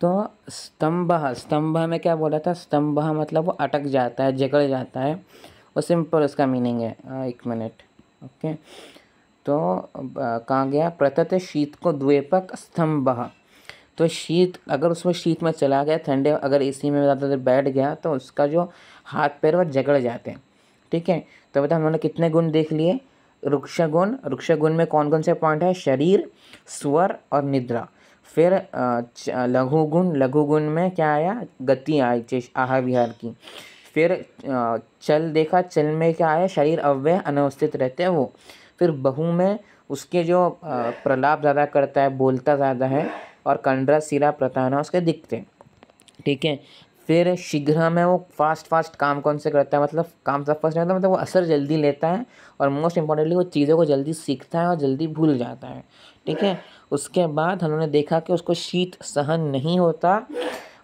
तो स्तंभ स्तंभ में क्या बोला था? स्तंभ मतलब वो अटक जाता है जकड़ जाता है। वो सिंपल उसका मीनिंग है। एक मिनट, ओके। तो कहाँ गया? प्रतत शीत को द्वेपक स्तंभ। तो शीत अगर उसमें शीत में चला गया, ठंडे अगर इसी में ज़्यादा देर बैठ गया तो उसका जो हाथ पैर वह जकड़ जाते हैं। ठीक है? तो बता हमने कितने गुण देख लिए? रुक्ष गुण रुक्ष गुण में कौन कौन से पॉइंट है? शरीर, स्वर और निद्रा। फिर लघु गुण लघु गुण में क्या आया? गति आई चेष आहार विहार की। फिर चल देखा, चल में क्या आया? शरीर अव्यय, अनवस्थित रहते हैं वो। फिर बहु में उसके जो प्रलाप ज़्यादा करता है, बोलता ज़्यादा है और कंडरा, सिरा, प्रताना उसके दिखते हैं। ठीक है? फिर शीघ्र में वो फास्ट फास्ट काम कौन से करता है? मतलब काम सब फास्ट रहता है मतलब वो असर जल्दी लेता है और मोस्ट इम्पॉर्टेंटली वो चीज़ों को जल्दी सीखता है और जल्दी भूल जाता है। ठीक है? उसके बाद हमने देखा कि उसको शीत सहन नहीं होता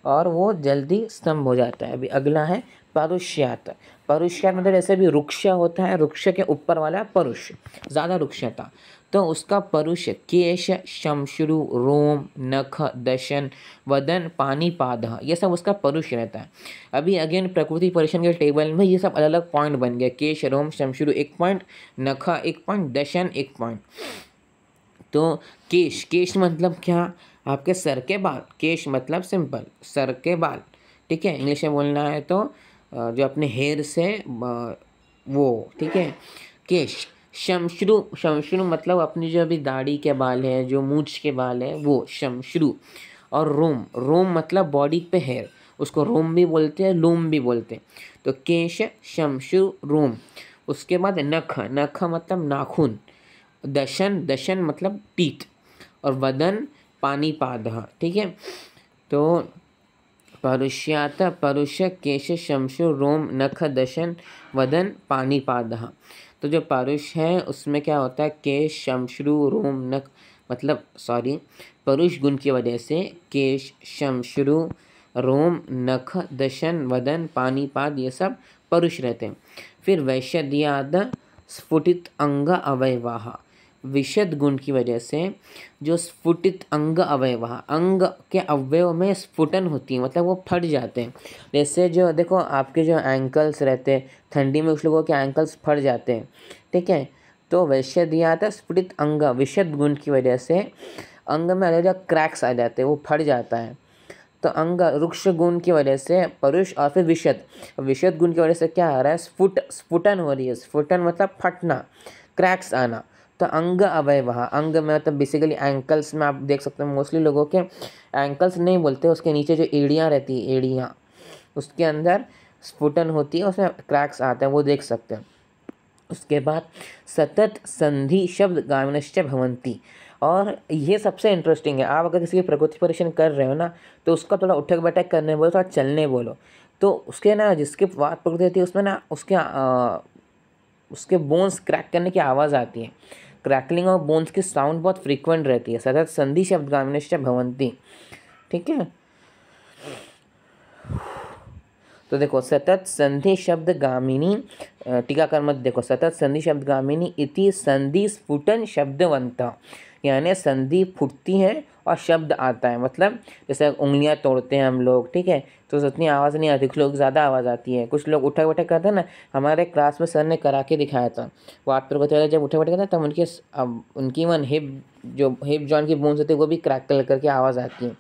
और वो जल्दी स्तंभ हो जाता है। अभी अगला है परुष्यात। परुष्यात मतलब जैसे भी रुक्ष होता है रुक्ष के ऊपर वाला परुष, ज़्यादा रुक्षता तो उसका परुष केश, शमश्रु, रोम, नख, दशन, वदन पानी पाद ये सब उसका परुष रहता है। अभी अगेन प्रकृति परीक्षण के टेबल में ये सब अलग अलग पॉइंट बन गया केश, रोम, शमश्रु, एक पॉइंट नख, एक पॉइंट दशन, एक पॉइंट तो केश केश मतलब क्या? आपके सर के बाल। केश मतलब सिंपल, सर के बाल। ठीक है? इंग्लिश में बोलना है तो जो अपने हेयर से वो, ठीक है? केश, शमश्रु शमश्रु मतलब अपनी जो अभी दाढ़ी के बाल है, जो मूछ के बाल है, वो, शमश्रु। और रोम रोम मतलब बॉडी पे हेयर उसको रोम भी बोलते हैं, लोम भी बोलते हैं। तो केश, शमश्रु, रोम। उसके बाद नख नख मतलब नाखून। दशन दशन मतलब टीथ और वदन पानी पाद ठीक है? तो परुष्यात, परुष, केश, शमशु, रोम, नख, दशन, वदन पानी पाद तो जो परुष है, उसमें क्या होता है? केश शमश्रु रोम, नख मतलब सॉरी परुष गुण की वजह से केश शमश्रु रोम, नख, दशन, वदन पानी पाद ये सब परुष रहते हैं। फिर वैश्यद्याद स्फुटित अंग अवयवाह विशद गुण की वजह से जो स्फुटित अंग अवयव अंग के अवयव में स्फुटन होती है मतलब वो फट जाते हैं। जैसे जो, देखो, आपके जो एंकल्स रहते हैं, ठंडी में कुछ लोगों के एंकल्स फट जाते हैं, ठीक है? तो वैश्य दिया था स्फुटित अंग, विशद गुण की वजह से अंग में अलग अलग क्रैक्स आ जाते हैं, वो फट जाता है। तो अंग रुक्ष गुण की वजह से परुष और फिर विशद। विशद गुण की वजह से क्या आ रहा है? स्फुट, स्फुटन हो रही है, स्फुटन मतलब फटना क्रैक्स आना। तो अंग अवय वहाँ। अंग में मतलब बेसिकली एंकल्स में आप देख सकते हैं मोस्टली लोगों के एंकल्स नहीं बोलते उसके नीचे जो एड़ियाँ रहती है एड़ियाँ उसके अंदर स्फुटन होती है उसमें क्रैक्स आते हैं वो देख सकते हैं। उसके बाद सतत संधि शब्द गामिनश्च भवंती। और ये सबसे इंटरेस्टिंग है। आप अगर किसी की प्रकृति परीक्षण कर रहे हो ना तो उसका थोड़ा उठक बैठक करने बोलो थोड़ा चलने बोलो। तो उसके ना जिसके बात प्रकृति होती है उसमें ना उसके आ, उसके बोन्स क्रैक करने की आवाज़ आती है। क्रैकलिंग और बोन्स की साउंड बहुत फ्रीक्वेंट रहती है, सतत संधि शब्द गामिनिश्च भवंती। ठीक है? तो देखो, सतत संधि शब्द गामिनी टीकाकर मत देखो, सतत संधि शब्द गामिनी इति संधि स्फुटन शब्दवंत। यानी संधि फुटती है और शब्द आता है। मतलब जैसे उंगलियाँ तोड़ते हैं हम लोग, ठीक है? तो उतनी आवाज़ नहीं आती, कुछ लोग ज़्यादा आवाज़ आती है। कुछ लोग उठक बैठक करते हैं ना, हमारे क्लास में सर ने करा के दिखाया था। वो पर वाले जब उठक बैठक करते हैं, तब उनके अब उनकी वन हिप जो हिप जॉइंट की बोन्स होती है, वो भी क्रैकल करके आवाज़ आती है।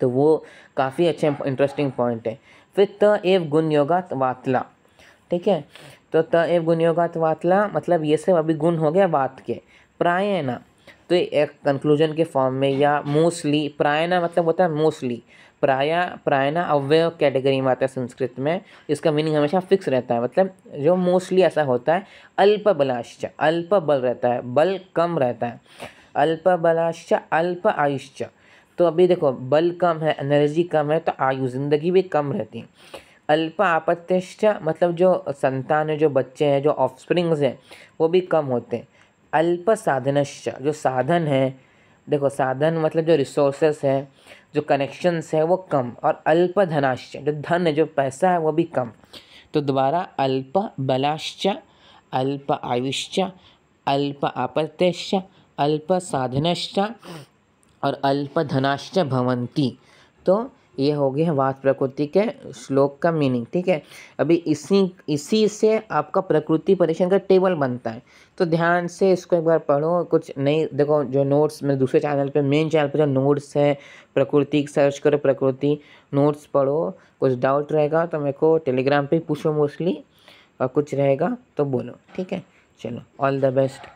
तो वो काफ़ी अच्छे इंटरेस्टिंग पॉइंट है। फिर त एव गुण योगात वातला, ठीक है? तो त एव गुण योगात वातला मतलब ये सब अभी गुण हो गया बात के। प्राय ना तो एक कंक्लूजन के फॉर्म में या मोस्टली प्रायना मतलब होता है मोस्टली प्राय, प्रायना अव्यय कैटेगरी में आता है संस्कृत में। इसका मीनिंग हमेशा फिक्स रहता है। मतलब जो मोस्टली ऐसा होता है अल्प बलाश्च अल्प बल रहता है, बल कम रहता है। अल्प बलाश्च अल्प आयुष्च। तो अभी देखो, बल कम है एनर्जी कम है तो आयु, ज़िंदगी भी कम रहती है। अल्प आपत्तिश्च मतलब जो संतान है, जो बच्चे हैं, जो ऑफस्प्रिंग्स हैं, वो भी कम होते हैं। अल्प साधनश्च जो साधन है, देखो साधन मतलब जो रिसोर्सेस है, जो कनेक्शंस है, वो कम, और अल्प धनाश्च जो धन है, जो पैसा है, वो भी कम। तो दोबारा अल्प बलाश्च, अल्प आयुश्च अल्प आपत्तिश्च, अल्प साधनश्च, और अल्प धनाश्च भवंती तो ये हो गया वात प्रकृति के श्लोक का मीनिंग ठीक है? अभी इसी इसी से आपका प्रकृति परीक्षण का टेबल बनता है। तो ध्यान से इसको एक बार पढ़ो, कुछ नहीं देखो जो नोट्स मेरे दूसरे चैनल पे मेन चैनल पे जो नोट्स है, प्रकृति सर्च करो प्रकृति नोट्स पढ़ो, कुछ डाउट रहेगा तो मेरे को टेलीग्राम पे पूछो मोस्टली और कुछ रहेगा तो बोलो, ठीक है? चलो ऑल द बेस्ट